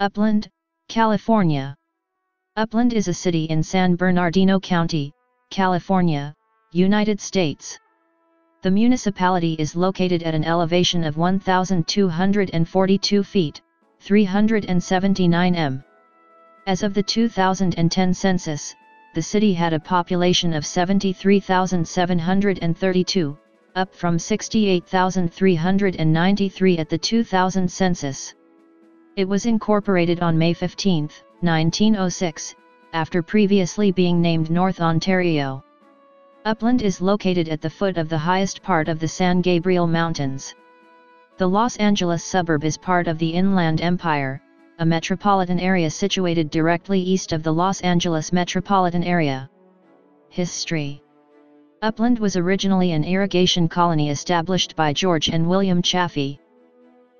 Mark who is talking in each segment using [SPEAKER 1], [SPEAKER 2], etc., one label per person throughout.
[SPEAKER 1] Upland, California. Upland is a city in San Bernardino County, California, United States. The municipality is located at an elevation of 1,242 feet, 379 m. As of the 2010 census, the city had a population of 73,732, up from 68,393 at the 2000 census. It was incorporated on May 15, 1906, after previously being named North Ontario. Upland is located at the foot of the highest part of the San Gabriel Mountains. The Los Angeles suburb is part of the Inland Empire, a metropolitan area situated directly east of the Los Angeles metropolitan area. History Upland was originally an irrigation colony established by George and William Chaffee.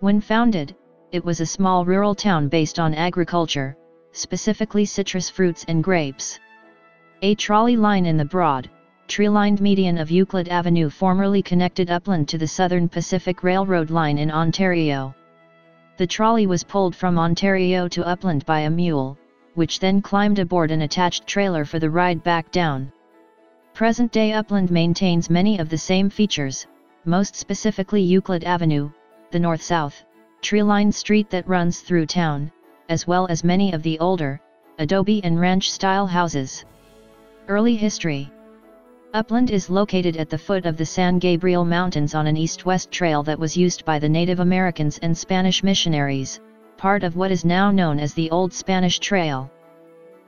[SPEAKER 1] When founded, it was a small rural town based on agriculture, specifically citrus fruits and grapes. A trolley line in the broad, tree-lined median of Euclid Avenue formerly connected Upland to the Southern Pacific Railroad line in Ontario. The trolley was pulled from Ontario to Upland by a mule, which then climbed aboard an attached trailer for the ride back down. Present-day Upland maintains many of the same features, most specifically Euclid Avenue, the north-south, tree-lined street that runs through town, as well as many of the older, adobe and ranch-style houses. Early History Upland is located at the foot of the San Gabriel Mountains on an east-west trail that was used by the Native Americans and Spanish missionaries, part of what is now known as the Old Spanish Trail.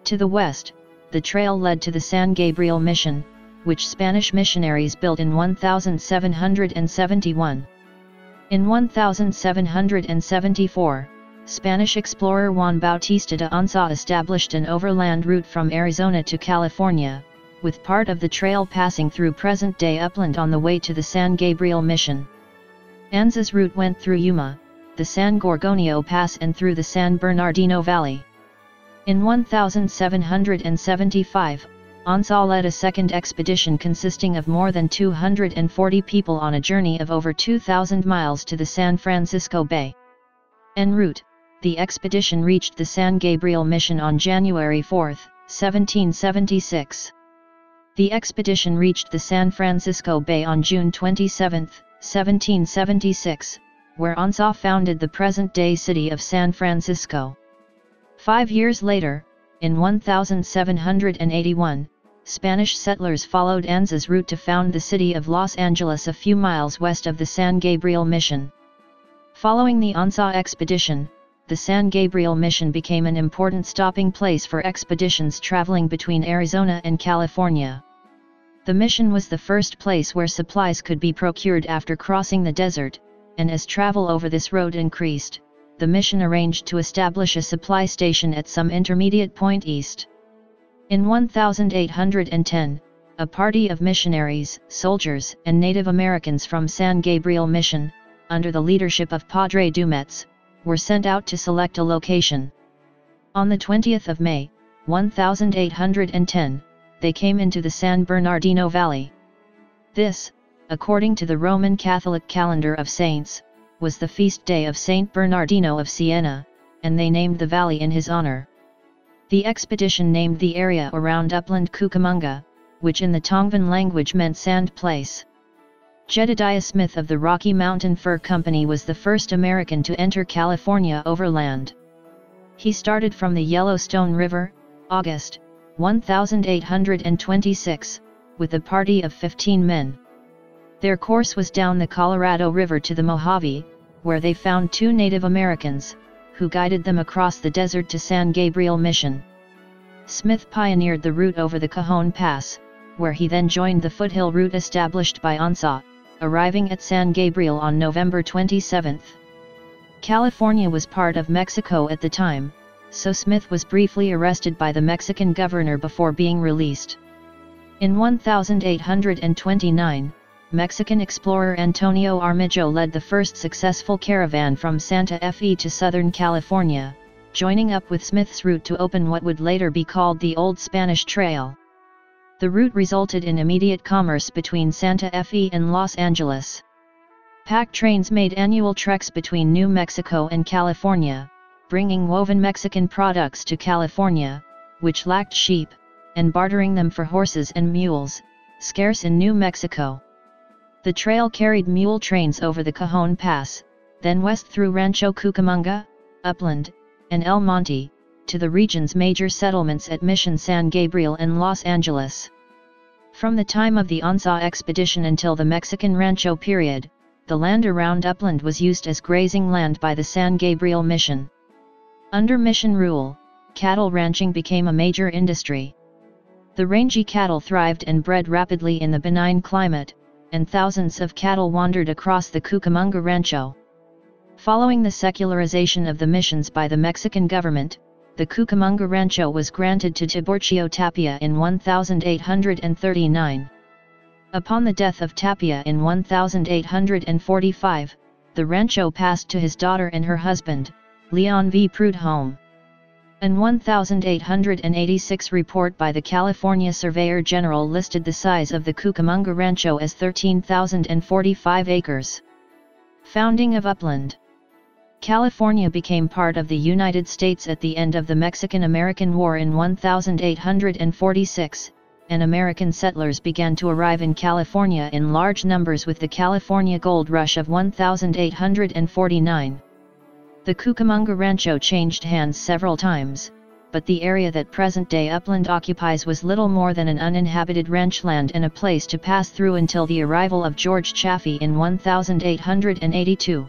[SPEAKER 1] To the west, the trail led to the San Gabriel Mission, which Spanish missionaries built in 1771. In 1774, Spanish explorer Juan Bautista de Anza established an overland route from Arizona to California, with part of the trail passing through present-day Upland on the way to the San Gabriel Mission. Anza's route went through Yuma, the San Gorgonio Pass and through the San Bernardino Valley. In 1775, Anza led a second expedition consisting of more than 240 people on a journey of over 2,000 miles to the San Francisco Bay. En route, the expedition reached the San Gabriel Mission on January 4, 1776. The expedition reached the San Francisco Bay on June 27, 1776, where Anza founded the present-day city of San Francisco. Five years later, in 1781, Spanish settlers followed Anza's route to found the city of Los Angeles a few miles west of the San Gabriel Mission. Following the Anza expedition, the San Gabriel Mission became an important stopping place for expeditions traveling between Arizona and California. The mission was the first place where supplies could be procured after crossing the desert, and as travel over this road increased, the mission arranged to establish a supply station at some intermediate point east. In 1810, a party of missionaries, soldiers, and Native Americans from San Gabriel Mission, under the leadership of Padre Dumetz, were sent out to select a location. On the 20th of May, 1810, they came into the San Bernardino Valley. This, according to the Roman Catholic calendar of saints, was the feast day of Saint Bernardino of Siena, and they named the valley in his honor. The expedition named the area around upland Cucamonga, which in the Tongvan language meant sand place. Jedediah Smith of the Rocky Mountain Fur Company was the first American to enter California overland. He started from the Yellowstone River, August, 1826, with a party of 15 men. Their course was down the Colorado River to the Mojave, where they found two Native Americans, who guided them across the desert to San Gabriel Mission. Smith pioneered the route over the Cajon Pass, where he then joined the foothill route established by Anza, arriving at San Gabriel on November 27. California was part of Mexico at the time, so Smith was briefly arrested by the Mexican governor before being released. In 1829, Mexican explorer Antonio Armijo led the first successful caravan from Santa Fe to Southern California, joining up with Smith's route to open what would later be called the Old Spanish Trail. The route resulted in immediate commerce between Santa Fe and Los Angeles. Pack trains made annual treks between New Mexico and California, bringing woven Mexican products to California, which lacked sheep, and bartering them for horses and mules, scarce in New Mexico. The trail carried mule trains over the Cajon Pass, then west through Rancho Cucamonga, Upland, and El Monte, to the region's major settlements at Mission San Gabriel and Los Angeles. From the time of the Anza expedition until the Mexican Rancho period, the land around Upland was used as grazing land by the San Gabriel Mission. Under mission rule, cattle ranching became a major industry. The rangy cattle thrived and bred rapidly in the benign climate, and thousands of cattle wandered across the Cucamonga Rancho. Following the secularization of the missions by the Mexican government, the Cucamonga Rancho was granted to Tiburcio Tapia in 1839. Upon the death of Tapia in 1845, the rancho passed to his daughter and her husband, Leon V. Prudhomme. An 1886 report by the California Surveyor General listed the size of the Cucamonga Rancho as 13,045 acres. Founding of Upland California became part of the United States at the end of the Mexican-American War in 1846, and American settlers began to arrive in California in large numbers with the California Gold Rush of 1849. The Cucamonga Rancho changed hands several times, but the area that present-day Upland occupies was little more than an uninhabited ranchland and a place to pass through until the arrival of George Chaffee in 1882.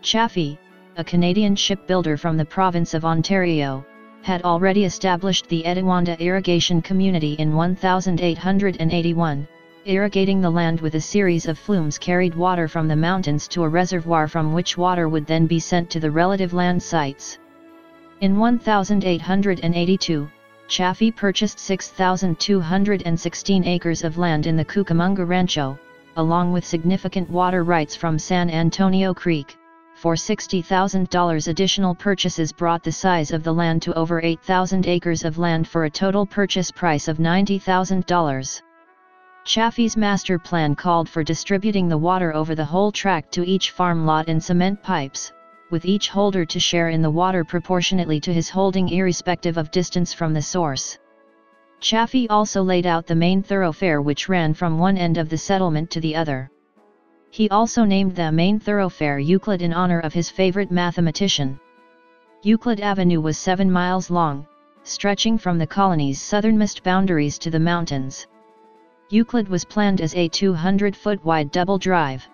[SPEAKER 1] Chaffee, a Canadian shipbuilder from the province of Ontario, had already established the Etiwanda irrigation community in 1881, irrigating the land with a series of flumes carried water from the mountains to a reservoir from which water would then be sent to the relative land sites. In 1882, Chaffee purchased 6,216 acres of land in the Cucamonga Rancho, along with significant water rights from San Antonio Creek. For $60,000 additional purchases brought the size of the land to over 8,000 acres of land for a total purchase price of $90,000. Chaffee's master plan called for distributing the water over the whole tract to each farm lot in cement pipes, with each holder to share in the water proportionately to his holding irrespective of distance from the source. Chaffee also laid out the main thoroughfare which ran from one end of the settlement to the other. He also named the main thoroughfare Euclid in honor of his favorite mathematician. Euclid Avenue was seven miles long, stretching from the colony's southernmost boundaries to the mountains. Euclid was planned as a 200-foot wide double drive.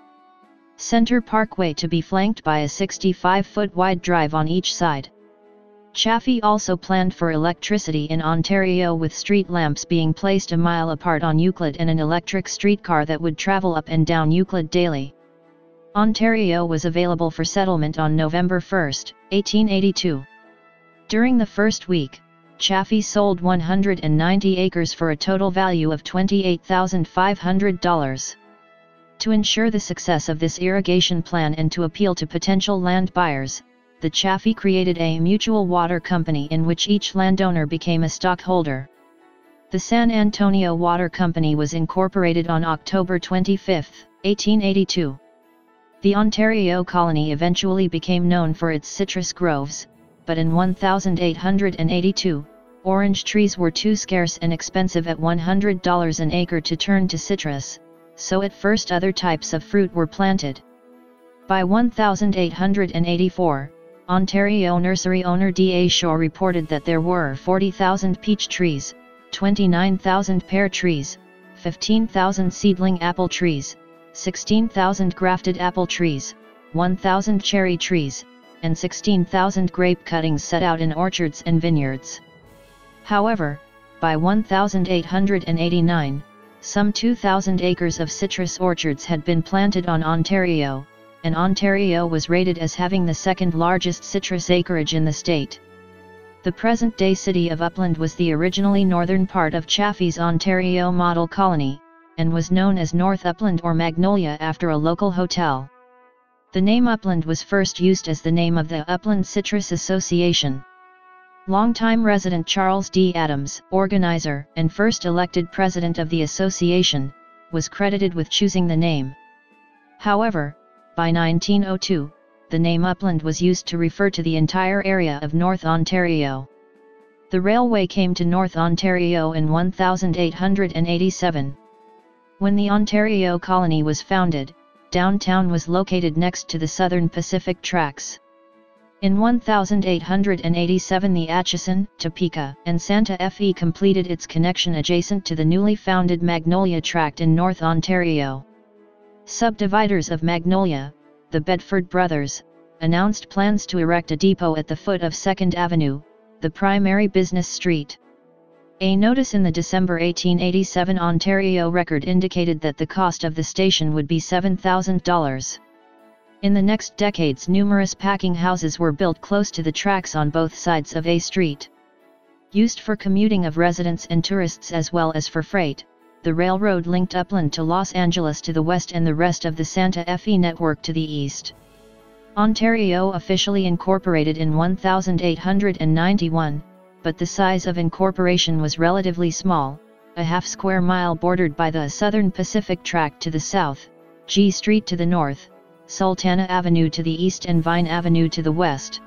[SPEAKER 1] Center Parkway to be flanked by a 65-foot wide drive on each side. Chaffee also planned for electricity in Ontario with street lamps being placed a mile apart on Euclid and an electric streetcar that would travel up and down Euclid daily. Ontario was available for settlement on November 1, 1882. During the first week, Chaffee sold 190 acres for a total value of $28,500. To ensure the success of this irrigation plan and to appeal to potential land buyers, the Chaffee created a mutual water company in which each landowner became a stockholder. The San Antonio Water Company was incorporated on October 25, 1882. The Ontario colony eventually became known for its citrus groves, but in 1882, Orange trees were too scarce and expensive at $100 an acre to turn to citrus, so at first other types of fruit were planted. By 1884, Ontario nursery owner D.A. Shaw reported that there were 40,000 peach trees, 29,000 pear trees, 15,000 seedling apple trees, 16,000 grafted apple trees, 1,000 cherry trees, and 16,000 grape cuttings set out in orchards and vineyards. However, by 1889, some 2,000 acres of citrus orchards had been planted on Ontario, and Ontario was rated as having the second largest citrus acreage in the state. The present-day city of Upland was the originally northern part of Chaffee's Ontario model colony, and was known as North Upland or Magnolia after a local hotel. The name Upland was first used as the name of the Upland Citrus Association. Longtime resident Charles D. Adams, organizer and first elected president of the association, was credited with choosing the name. However, by 1902, the name Upland was used to refer to the entire area of North Ontario. The railway came to North Ontario in 1887. When the Ontario colony was founded, downtown was located next to the Southern Pacific Tracks. In 1887 the Atchison, Topeka, and Santa Fe completed its connection adjacent to the newly founded Magnolia Tract in North Ontario. Subdividers of Magnolia, the Bedford brothers, announced plans to erect a depot at the foot of 2nd Avenue, the primary business street. A notice in the December 1887 Ontario record indicated that the cost of the station would be $7,000. In the next decades numerous packing houses were built close to the tracks on both sides of A Street. Used for commuting of residents and tourists as well as for freight, the railroad linked Upland to Los Angeles to the west and the rest of the Santa Fe network to the east. Ontario officially incorporated in 1891, but the size of incorporation was relatively small, a half square mile bordered by the Southern Pacific Tract to the south, G Street to the north, Sultana Avenue to the east and Vine Avenue to the west.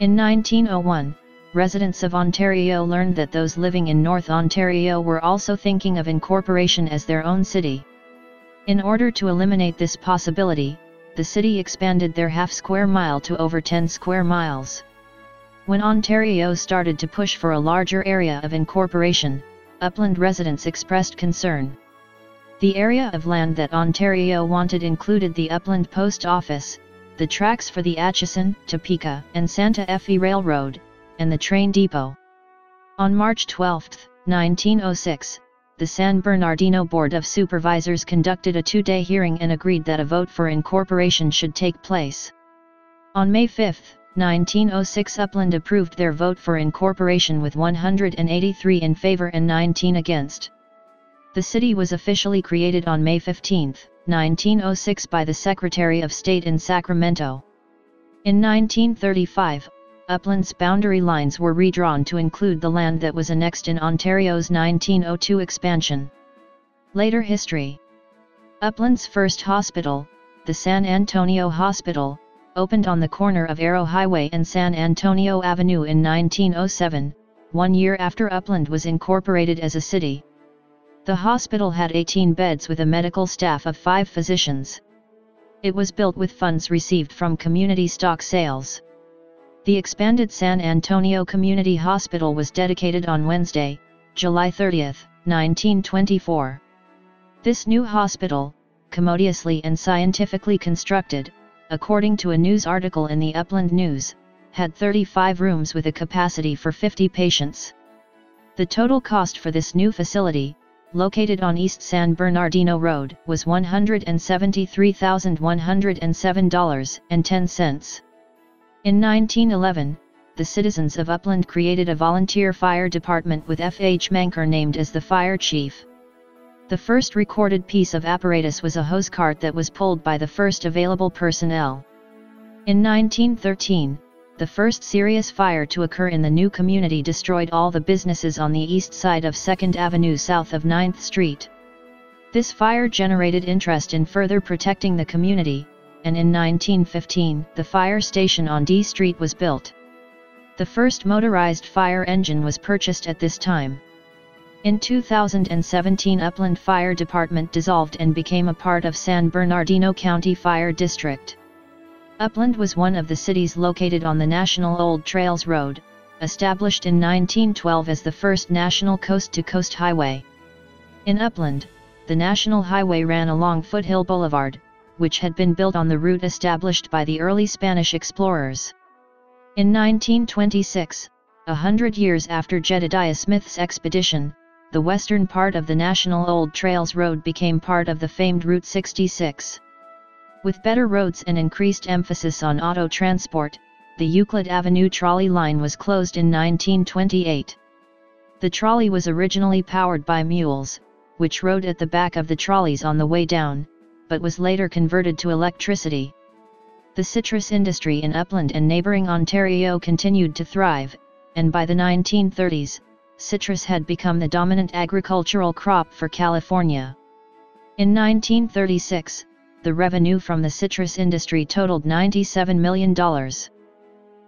[SPEAKER 1] In 1901, residents of Ontario learned that those living in North Ontario were also thinking of incorporation as their own city. In order to eliminate this possibility, the city expanded their half square mile to over 10 square miles. When Ontario started to push for a larger area of incorporation, upland residents expressed concern. The area of land that Ontario wanted included the Upland Post Office, the tracks for the Atchison, Topeka, and Santa Fe Railroad, and the train depot. On March 12, 1906, the San Bernardino Board of Supervisors conducted a two-day hearing and agreed that a vote for incorporation should take place. On May 5, 1906 Upland approved their vote for incorporation with 183 in favor and 19 against. The city was officially created on May 15, 1906 by the Secretary of State in Sacramento. In 1935, Upland's boundary lines were redrawn to include the land that was annexed in Ontario's 1902 expansion. Later history Upland's first hospital, the San Antonio Hospital, opened on the corner of Arrow Highway and San Antonio Avenue in 1907, one year after Upland was incorporated as a city. The hospital had 18 beds with a medical staff of 5 physicians. It was built with funds received from community stock sales. The expanded San Antonio Community Hospital was dedicated on Wednesday, July 30, 1924. This new hospital, commodiously and scientifically constructed, according to a news article in the Upland News, had 35 rooms with a capacity for 50 patients. The total cost for this new facility, located on East San Bernardino Road, was $173,107.10. In 1911, the citizens of Upland created a volunteer fire department with F. H. Manker named as the fire chief. The first recorded piece of apparatus was a hose cart that was pulled by the first available personnel. In 1913, the first serious fire to occur in the new community destroyed all the businesses on the east side of 2nd Avenue south of 9th Street. This fire generated interest in further protecting the community, and in 1915 the fire station on D Street was built. The first motorized fire engine was purchased at this time. In 2017 Upland Fire Department dissolved and became a part of San Bernardino County Fire District. Upland was one of the cities located on the National Old Trails Road, established in 1912 as the first national coast-to-coast highway. In Upland, the national highway ran along Foothill Boulevard, which had been built on the route established by the early Spanish explorers. In 1926, a hundred years after Jedediah Smith's expedition, the western part of the National Old Trails Road became part of the famed Route 66. With better roads and increased emphasis on auto transport, the Euclid Avenue trolley line was closed in 1928. The trolley was originally powered by mules, which rode at the back of the trolleys on the way down, but was later converted to electricity. The citrus industry in Upland and neighboring Ontario continued to thrive, and by the 1930s, citrus had become the dominant agricultural crop for California. In 1936, the revenue from the citrus industry totaled $97 million.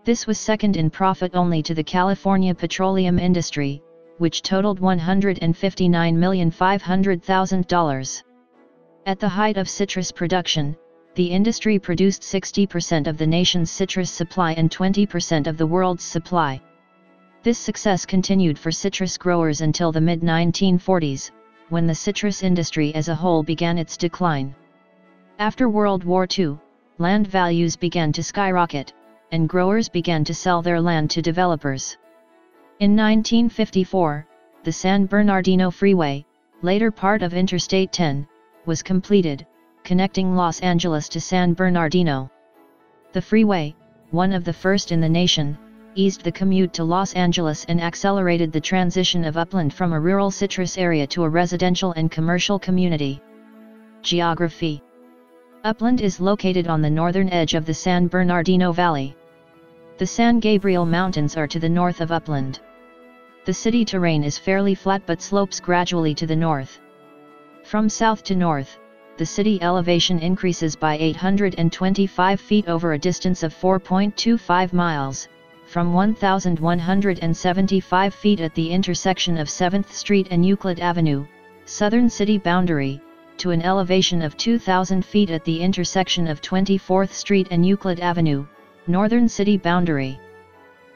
[SPEAKER 1] This was second in profit only to the California petroleum industry, which totaled $159,500,000. At the height of citrus production, the industry produced 60% of the nation's citrus supply and 20% of the world's supply. This success continued for citrus growers until the mid-1940s, when the citrus industry as a whole began its decline. After World War II, land values began to skyrocket, and growers began to sell their land to developers. In 1954, the San Bernardino Freeway, later part of Interstate 10, was completed, connecting Los Angeles to San Bernardino. The freeway, one of the first in the nation, eased the commute to Los Angeles and accelerated the transition of Upland from a rural citrus area to a residential and commercial community. Geography Upland is located on the northern edge of the San Bernardino Valley. The San Gabriel Mountains are to the north of Upland. The city terrain is fairly flat but slopes gradually to the north. From south to north, the city elevation increases by 825 feet over a distance of 4.25 miles, from 1,175 feet at the intersection of 7th Street and Euclid Avenue, southern city boundary, to an elevation of 2,000 feet at the intersection of 24th Street and Euclid Avenue, northern city boundary.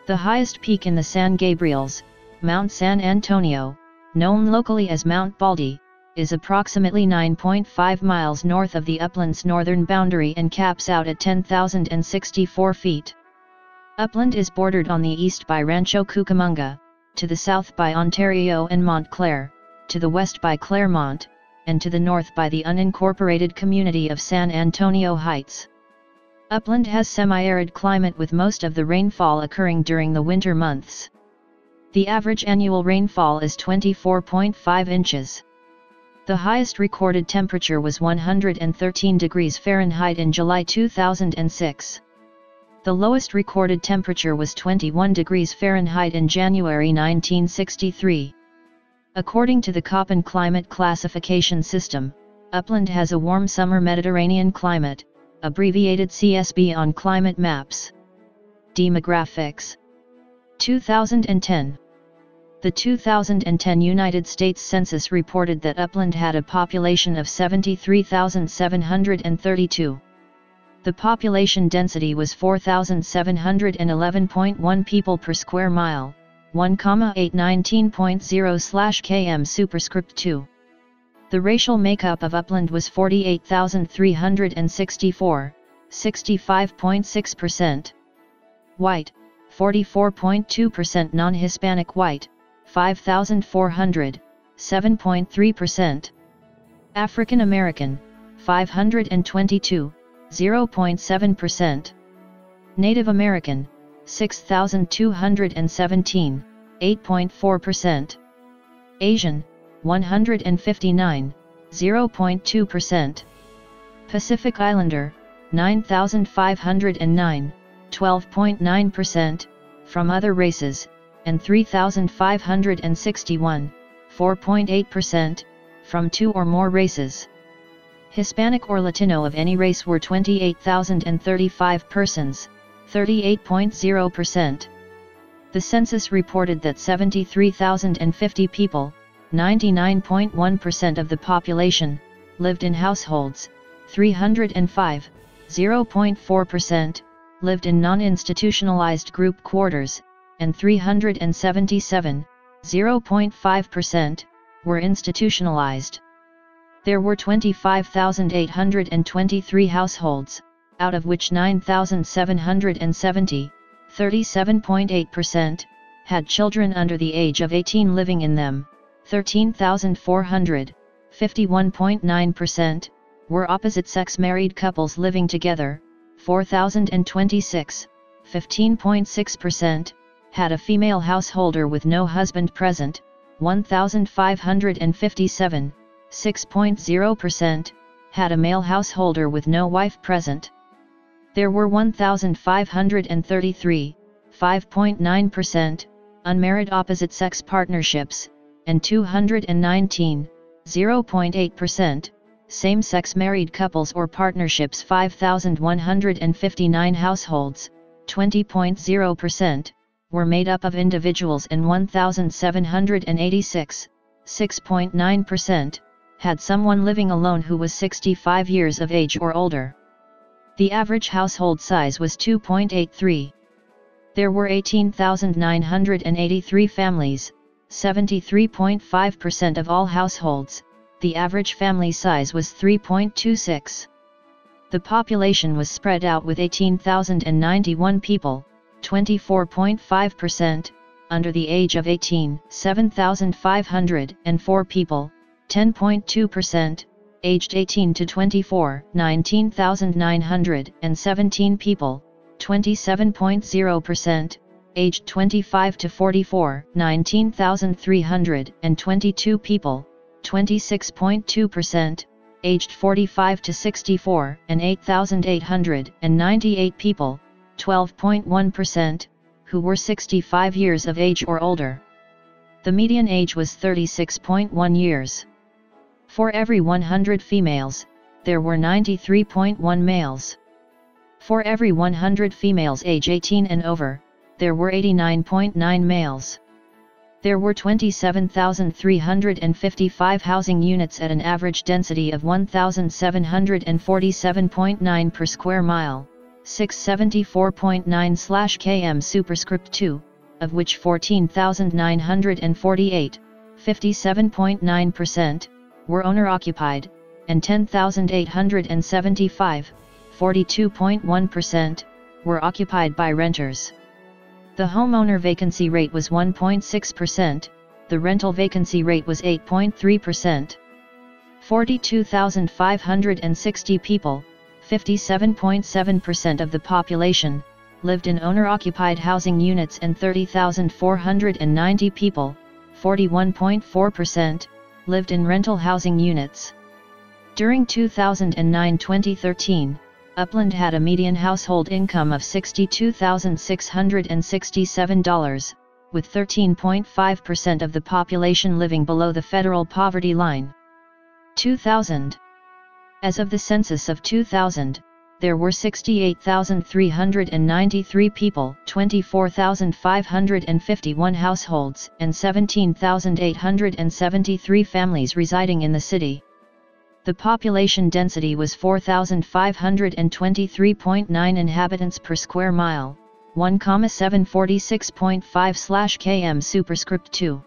[SPEAKER 1] The highest peak in the San Gabriels, Mount San Antonio, known locally as Mount Baldy, is approximately 9.5 miles north of the upland's northern boundary and caps out at 10,064 feet. Upland is bordered on the east by Rancho Cucamonga, to the south by Ontario and Montclair, to the west by Claremont, and to the north by the unincorporated community of San Antonio Heights. Upland has semi-arid climate with most of the rainfall occurring during the winter months. The average annual rainfall is 24.5 inches. The highest recorded temperature was 113 degrees Fahrenheit in July 2006. The lowest recorded temperature was 21 degrees Fahrenheit in January 1963. According to the Köppen climate classification system, Upland has a warm summer Mediterranean climate, abbreviated CSB on climate maps. Demographics 2010 The 2010 United States Census reported that Upland had a population of 73,732. The population density was 4,711.1 people per square mile, 1,819.0 km superscript 2. The racial makeup of Upland was 48,364, 65.6%. White, 44.2% non-Hispanic white, 5,400, 7.3%. African American, 522, 0.7%. Native American, 6,217, 8.4%. Asian, 159, 0.2%. Pacific Islander, 9,509, 12.9%, from other races, and 3,561, 4.8%, from two or more races. Hispanic or Latino of any race were 28,035 persons, 38.0%. The census reported that 73,050 people, 99.1% of the population, lived in households, 305, 0.4%, lived in non-institutionalized group quarters, and 377, 0.5%, were institutionalized. There were 25,823 households, out of which 9,770, 37.8%, had children under the age of 18 living in them. 13,400, 51.9%, were opposite-sex married couples living together, 4,026, 15.6%, had a female householder with no husband present, 1,557, 6.0%, had a male householder with no wife present. There were 1,533, 5.9%, unmarried opposite-sex partnerships, and 219, 0.8%, same-sex married couples or partnerships 5,159 households, 20.0%, were made up of individuals and 1,786, 6.9%, had someone living alone who was 65 years of age or older. The average household size was 2.83. There were 18,983 families, 73.5% of all households, the average family size was 3.26. The population was spread out with 18,091 people, 24.5%, under the age of 18, 7,504 people, 10.2%, aged 18 to 24, 19,917 people, 27.0%, aged 25 to 44, 19,322 people, 26.2%, aged 45 to 64, and 8,898 people, 12.1%, who were 65 years of age or older. The median age was 36.1 years. For every 100 females, there were 93.1 males. For every 100 females age 18 and over, there were 89.9 males. There were 27,355 housing units at an average density of 1,747.9 per square mile, 674.9 km superscript 2, of which 14,948, 57.9%, were owner-occupied, and 10,875, 42.1%, were occupied by renters. The homeowner vacancy rate was 1.6%, the rental vacancy rate was 8.3%. 42,560 people, 57.7% of the population, lived in owner-occupied housing units and 30,490 people, 41.4%, lived in rental housing units. During 2009-2013, Upland had a median household income of $62,667, with 13.5% of the population living below the federal poverty line. 2000 As of the census of 2000, there were 68,393 people, 24,551 households, and 17,873 families residing in the city. The population density was 4,523.9 inhabitants per square mile, 1,746.5 km superscript 2.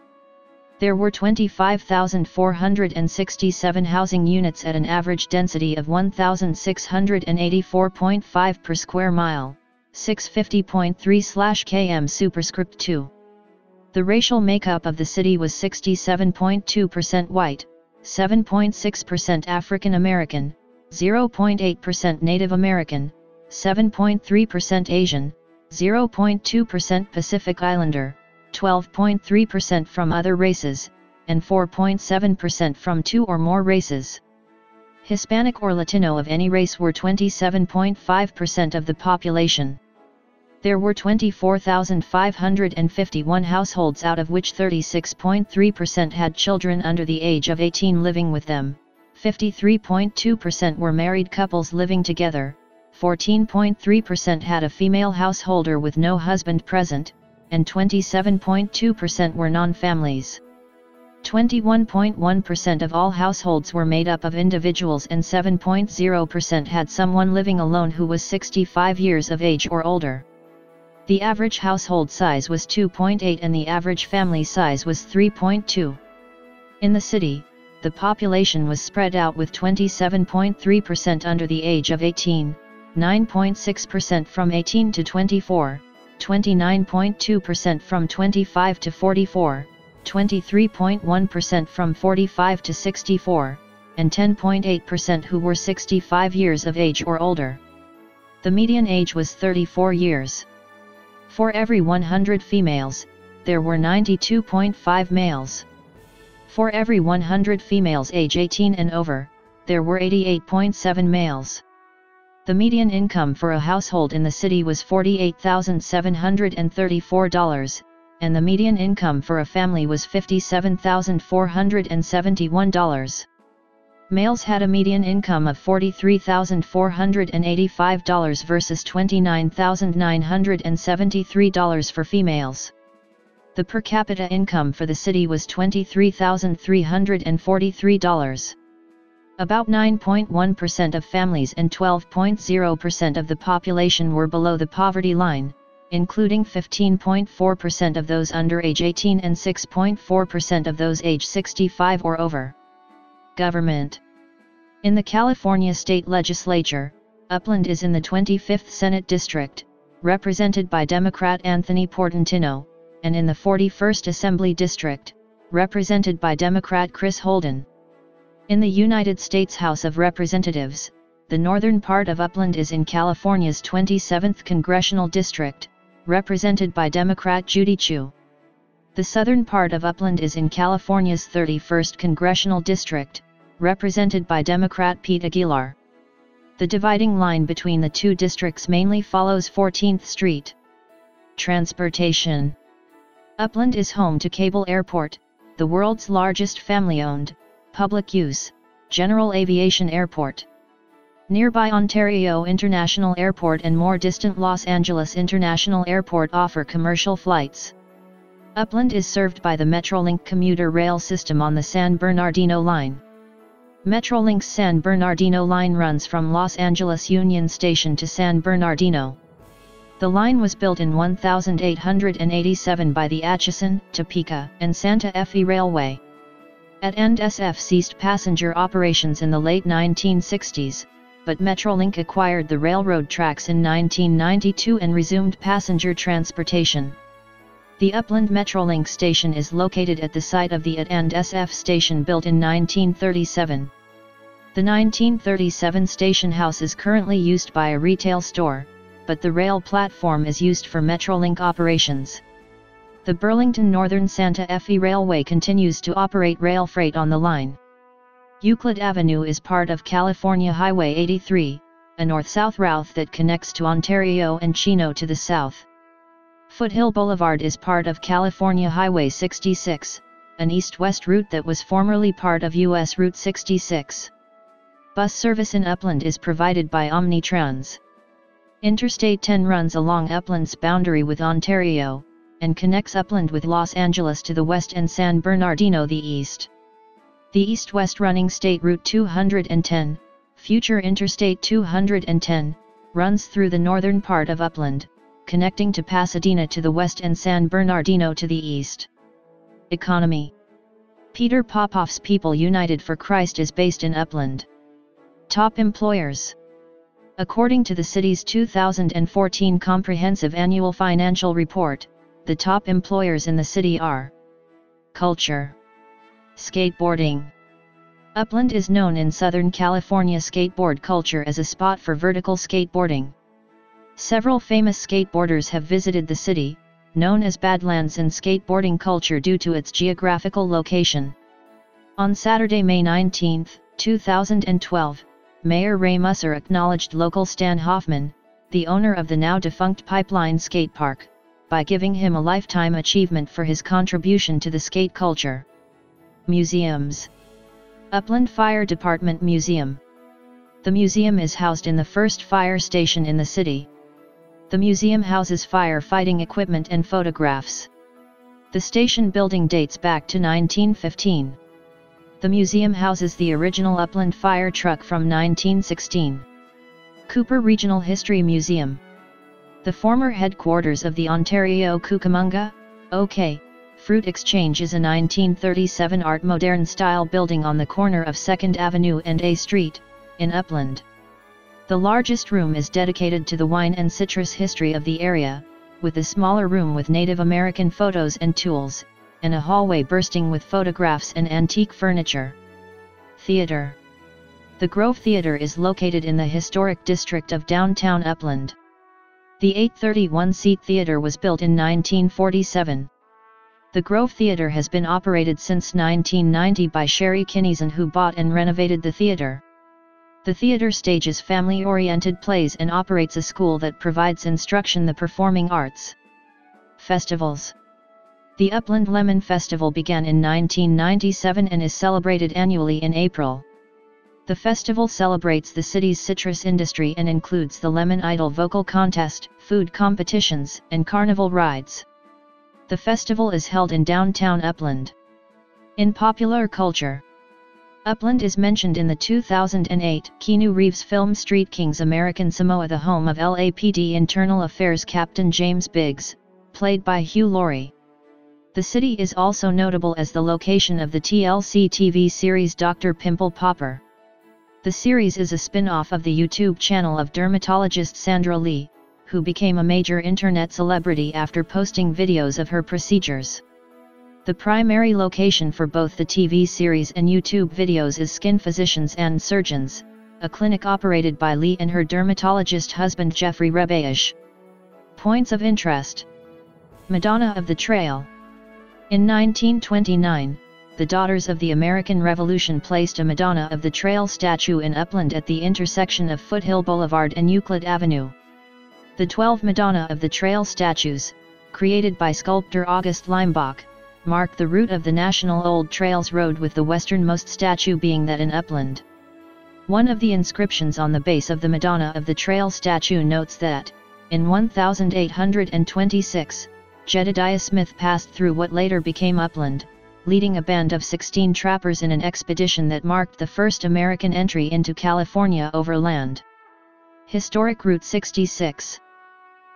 [SPEAKER 1] There were 25,467 housing units at an average density of 1,684.5 per square mile, 650.3 km superscript 2. The racial makeup of the city was 67.2% white, 7.6% African American, 0.8% Native American, 7.3% Asian, 0.2% Pacific Islander, 12.3% from other races, and 4.7% from two or more races. Hispanic or Latino of any race were 27.5% of the population. There were 24,551 households out of which 36.3% had children under the age of 18 living with them, 53.2% were married couples living together, 14.3% had a female householder with no husband present, and 27.2% were non-families. 21.1% of all households were made up of individuals and 7.0% had someone living alone who was 65 years of age or older. The average household size was 2.8 and the average family size was 3.2. In the city, the population was spread out with 27.3% under the age of 18, 9.6% from 18 to 24, 29.2% from 25 to 44, 23.1% from 45 to 64, and 10.8% who were 65 years of age or older. The median age was 34 years. For every 100 females, there were 92.5 males. For every 100 females age 18 and over, there were 88.7 males. The median income for a household in the city was $48,734, and the median income for a family was $57,471. Males had a median income of $43,485 versus $29,973 for females. The per capita income for the city was $23,343. About 9.1% of families and 12.0% of the population were below the poverty line, including 15.4% of those under age 18 and 6.4% of those age 65 or over. Government In the California state legislature, Upland is in the 25th Senate District, represented by Democrat Anthony Portantino, and in the 41st Assembly District, represented by Democrat Chris Holden. In the United States House of Representatives, the northern part of Upland is in California's 27th Congressional District, represented by Democrat Judy Chu. The southern part of Upland is in California's 31st Congressional District, represented by Democrat Pete Aguilar. The dividing line between the two districts mainly follows 14th Street. Transportation Upland is home to Cable Airport, the world's largest family-owned, public-use, general aviation airport. Nearby Ontario International Airport and more distant Los Angeles International Airport offer commercial flights. Upland is served by the Metrolink commuter rail system on the San Bernardino line. Metrolink's San Bernardino line runs from Los Angeles Union Station to San Bernardino. The line was built in 1887 by the Atchison, Topeka, and Santa Fe Railway. AT&SF ceased passenger operations in the late 1960s, but Metrolink acquired the railroad tracks in 1992 and resumed passenger transportation. The Upland Metrolink station is located at the site of the AT&SF station built in 1937. The 1937 station house is currently used by a retail store, but the rail platform is used for Metrolink operations. The Burlington Northern Santa Fe Railway continues to operate rail freight on the line. Euclid Avenue is part of California Highway 83, a north-south route that connects to Ontario and Chino to the south. Foothill Boulevard is part of California Highway 66, an east-west route that was formerly part of U.S. Route 66. Bus service in Upland is provided by Omnitrans. Interstate 10 runs along Upland's boundary with Ontario, and connects Upland with Los Angeles to the west and San Bernardino the east. The east-west running State Route 210, future Interstate 210, runs through the northern part of Upland, connecting to Pasadena to the west and San Bernardino to the east. Economy Peter Popoff's People United for Christ is based in Upland. Top employers According to the city's 2014 Comprehensive Annual Financial Report, the top employers in the city are Culture Skateboarding Upland is known in Southern California skateboard culture as a spot for vertical skateboarding. Several famous skateboarders have visited the city, known as Badlands in skateboarding culture due to its geographical location. On Saturday, May 19, 2012, Mayor Ray Musser acknowledged local Stan Hoffman, the owner of the now defunct Pipeline Skate Park, by giving him a lifetime achievement for his contribution to the skate culture. Museums Upland Fire Department Museum The museum is housed in the first fire station in the city. The museum houses firefighting equipment and photographs. The station building dates back to 1915. The museum houses the original Upland fire truck from 1916. Cooper Regional History Museum The former headquarters of the Ontario Cucamonga, OK, Fruit Exchange is a 1937 Art Moderne style building on the corner of 2nd Avenue and A Street, in Upland. The largest room is dedicated to the wine and citrus history of the area, with a smaller room with Native American photos and tools, and a hallway bursting with photographs and antique furniture. Theatre The Grove Theatre is located in the historic district of downtown Upland. The 831-seat theatre was built in 1947. The Grove Theatre has been operated since 1990 by Sherry Kinison who bought and renovated the theatre. The theatre stages family-oriented plays and operates a school that provides instruction the performing arts. Festivals the Upland Lemon Festival began in 1997 and is celebrated annually in April. The festival celebrates the city's citrus industry and includes the Lemon Idol vocal contest, food competitions, and carnival rides. The festival is held in downtown Upland. In popular culture, Upland is mentioned in the 2008 Keanu Reeves film Street Kings American Samoa the home of LAPD Internal Affairs Captain James Biggs, played by Hugh Laurie. The city is also notable as the location of the TLC TV series Dr. Pimple Popper. The series is a spin-off of the YouTube channel of dermatologist Sandra Lee, who became a major internet celebrity after posting videos of her procedures. The primary location for both the TV series and YouTube videos is Skin Physicians and Surgeons, a clinic operated by Lee and her dermatologist husband Jeffrey Rebish. Points of interest Madonna of the Trail In 1929, the Daughters of the American Revolution placed a Madonna of the Trail statue in Upland at the intersection of Foothill Boulevard and Euclid Avenue. The 12 Madonna of the Trail statues, created by sculptor August Leimbach, mark the route of the National Old Trails Road with the westernmost statue being that in Upland. One of the inscriptions on the base of the Madonna of the Trail statue notes that, in 1826, Jedediah Smith passed through what later became Upland, leading a band of 16 trappers in an expedition that marked the first American entry into California overland. Historic Route 66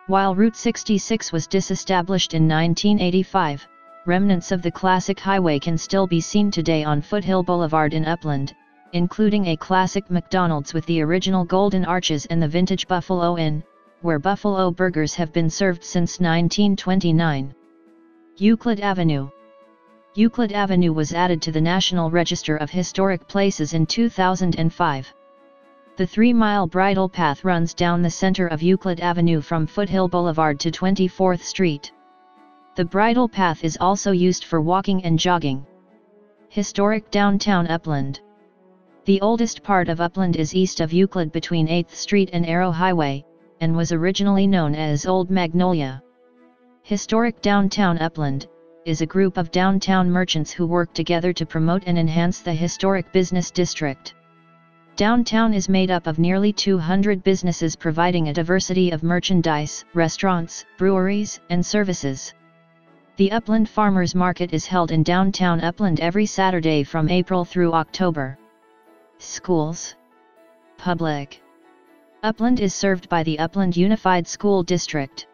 [SPEAKER 1] While Route 66 was disestablished in 1985, remnants of the classic highway can still be seen today on Foothill Boulevard in Upland, including a classic McDonald's with the original golden arches and the vintage Buffalo Inn, where buffalo burgers have been served since 1929. Euclid Avenue Euclid Avenue was added to the National Register of Historic Places in 2005. The three-mile bridle path runs down the center of Euclid Avenue from Foothill Boulevard to 24th Street. The bridle path is also used for walking and jogging. Historic Downtown Upland The oldest part of Upland is east of Euclid between 8th Street and Arrow Highway, and was originally known as Old Magnolia. Historic Downtown Upland is a group of downtown merchants who work together to promote and enhance the historic business district. Downtown is made up of nearly 200 businesses providing a diversity of merchandise, restaurants, breweries, and services. The Upland Farmers Market is held in downtown Upland every Saturday from April through October. Schools Public Upland is served by the Upland Unified School District.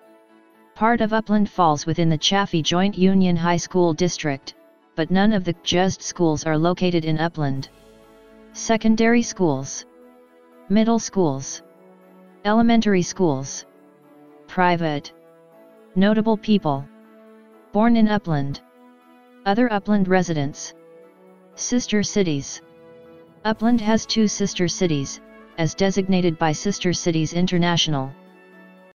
[SPEAKER 1] Part of Upland falls within the Chaffey Joint Union High School District, but none of the JUSD schools are located in Upland. Secondary schools, Middle schools, Elementary schools, Private, Notable people, Born in Upland, Other Upland residents, Sister cities. Upland has two sister cities, as designated by Sister Cities International.